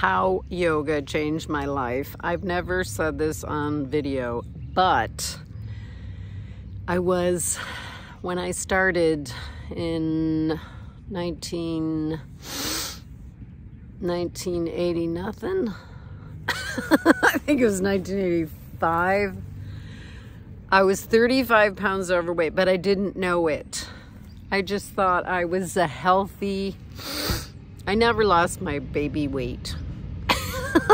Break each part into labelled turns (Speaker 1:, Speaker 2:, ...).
Speaker 1: how yoga changed my life. I've never said this on video, but I was, when I started in 19, 1980 nothing, I think it was 1985. I was 35 pounds overweight, but I didn't know it. I just thought I was a healthy, I never lost my baby weight.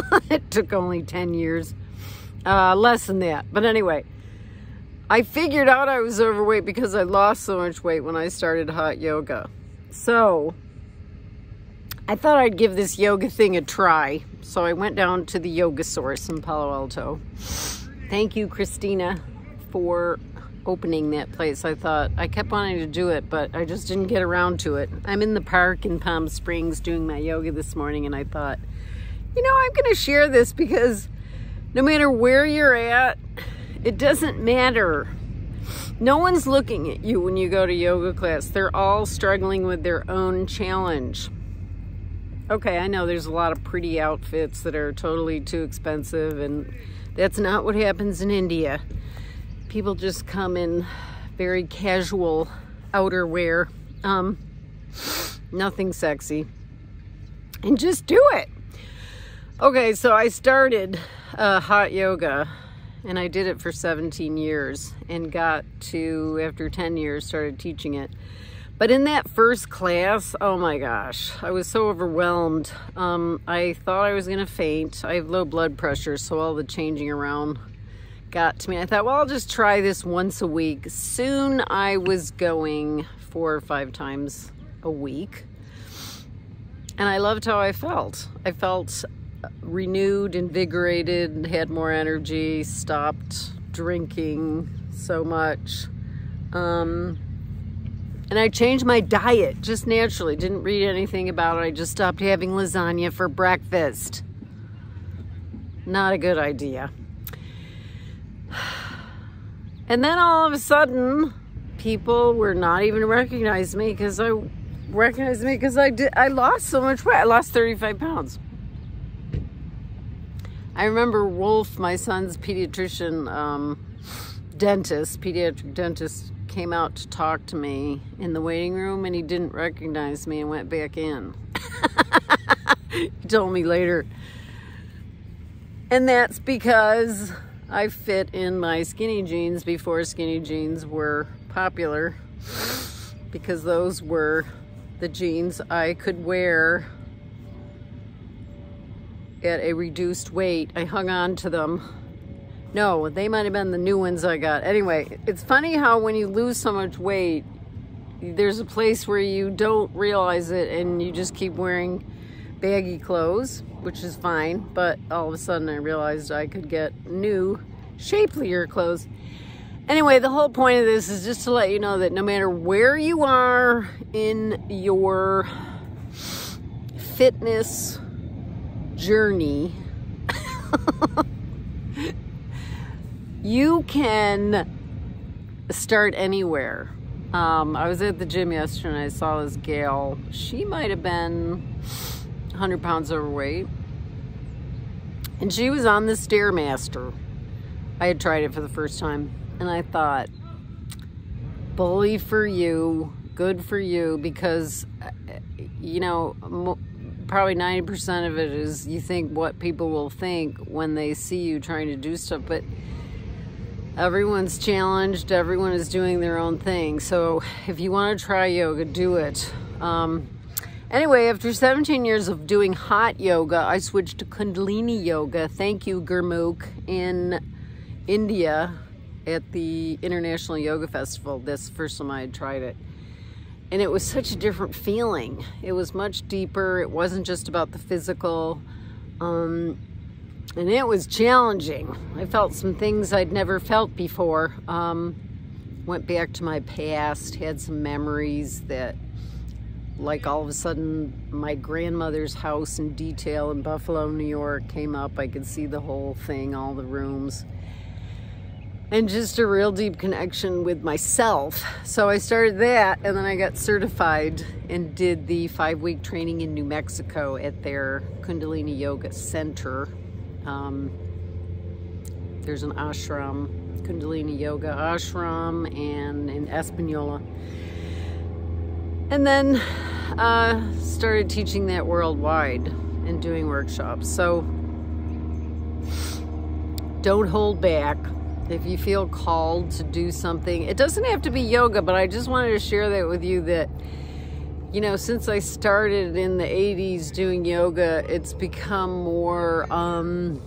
Speaker 1: it took only 10 years, uh, less than that. But anyway, I figured out I was overweight because I lost so much weight when I started hot yoga. So I thought I'd give this yoga thing a try. So I went down to the Yoga Source in Palo Alto. Thank you, Christina, for opening that place. I thought I kept wanting to do it, but I just didn't get around to it. I'm in the park in Palm Springs doing my yoga this morning, and I thought, you know, I'm going to share this because no matter where you're at, it doesn't matter. No one's looking at you when you go to yoga class. They're all struggling with their own challenge. Okay, I know there's a lot of pretty outfits that are totally too expensive, and that's not what happens in India. People just come in very casual outerwear, um, nothing sexy, and just do it. Okay, so I started uh, hot yoga and I did it for 17 years and got to, after 10 years, started teaching it. But in that first class, oh my gosh, I was so overwhelmed. Um, I thought I was going to faint. I have low blood pressure, so all the changing around got to me. I thought, well, I'll just try this once a week. Soon I was going four or five times a week. And I loved how I felt. I felt renewed, invigorated, had more energy, stopped drinking so much. Um, and I changed my diet just naturally. Didn't read anything about it. I just stopped having lasagna for breakfast. Not a good idea. And then all of a sudden, people were not even recognizing me because I recognized me because I did I lost so much weight. I lost 35 pounds. I remember Wolf, my son's pediatrician, um, dentist, pediatric dentist, came out to talk to me in the waiting room and he didn't recognize me and went back in. he told me later. And that's because I fit in my skinny jeans before skinny jeans were popular because those were the jeans I could wear at a reduced weight. I hung on to them no, they might have been the new ones I got. Anyway, it's funny how when you lose so much weight, there's a place where you don't realize it and you just keep wearing baggy clothes, which is fine. But all of a sudden I realized I could get new, shapelier clothes. Anyway, the whole point of this is just to let you know that no matter where you are in your fitness journey, you can start anywhere. Um, I was at the gym yesterday and I saw this gal. She might have been 100 pounds overweight. And she was on the Stairmaster. I had tried it for the first time. And I thought, bully for you, good for you, because, uh, you know, probably 90% of it is you think what people will think when they see you trying to do stuff. But everyone's challenged everyone is doing their own thing. So if you want to try yoga do it. Um, anyway after 17 years of doing hot yoga i switched to kundalini yoga. Thank you gurmukh in india at the international yoga festival. This first time i had tried it and it was such a different feeling it was much deeper it wasn't just about the physical um, and it was challenging. I felt some things I'd never felt before. Um, went back to my past, had some memories that, like all of a sudden, my grandmother's house in detail in Buffalo, New York came up. I could see the whole thing, all the rooms. And just a real deep connection with myself. So I started that and then I got certified and did the five week training in New Mexico at their Kundalini Yoga Center. Um, there's an ashram, Kundalini Yoga ashram, and in Espanola. And then uh, started teaching that worldwide and doing workshops. So don't hold back if you feel called to do something. It doesn't have to be yoga, but I just wanted to share that with you that, you know, since I started in the 80s doing yoga, it's become more, um,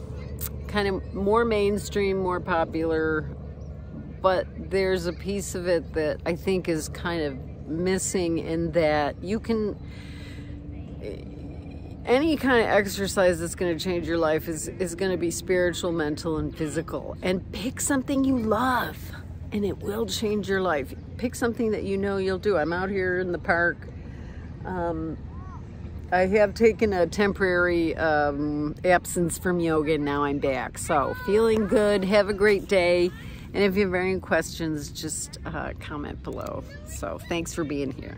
Speaker 1: kind of more mainstream, more popular. But there's a piece of it that I think is kind of missing in that you can any kind of exercise that's going to change your life is, is going to be spiritual, mental, and physical. And pick something you love, and it will change your life. Pick something that you know you'll do. I'm out here in the park. Um, I have taken a temporary um, absence from yoga, and now I'm back. So, feeling good. Have a great day. And if you have any questions, just uh, comment below. So, thanks for being here.